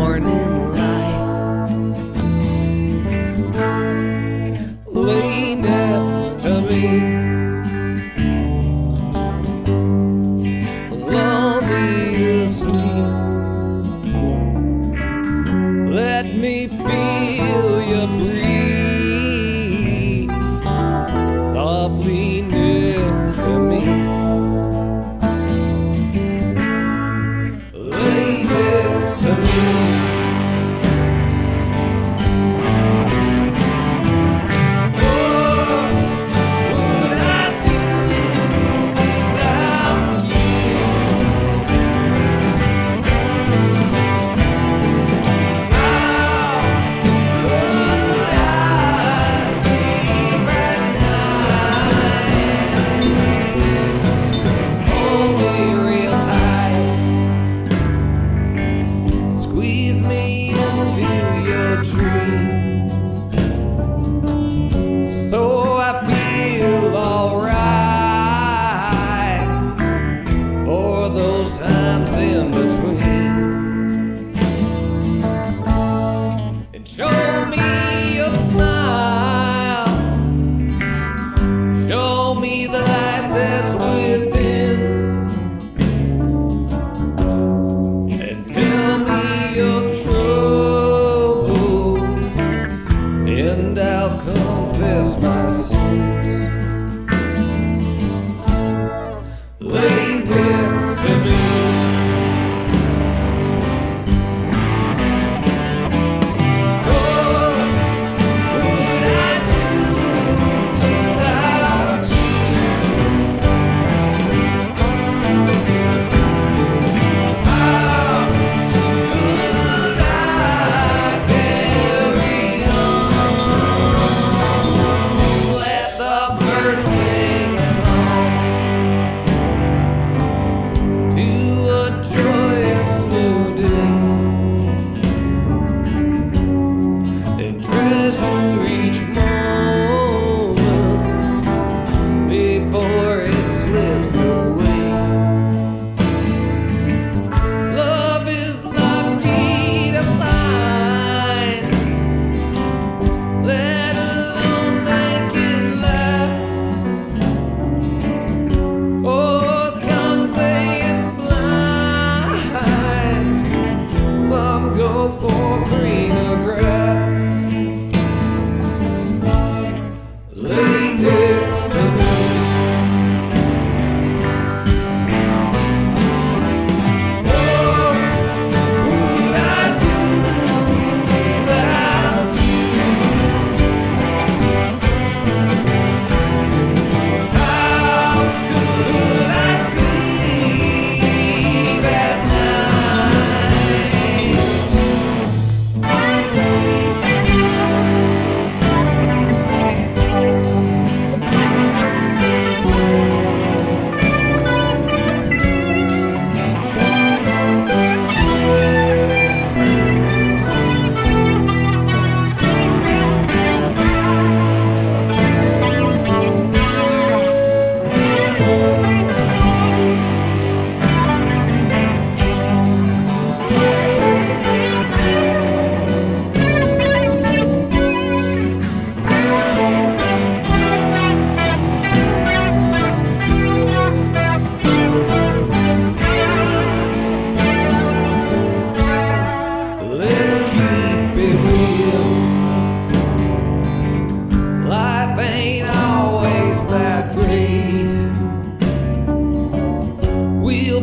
morning light. Lay next to me. Love is new. Let me feel your breathe softly. happy.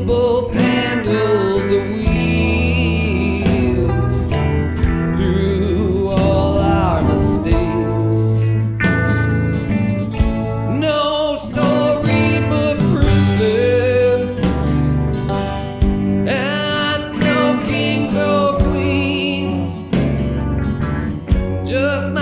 both the wheel through all our mistakes. No storybook and no kings or queens. Just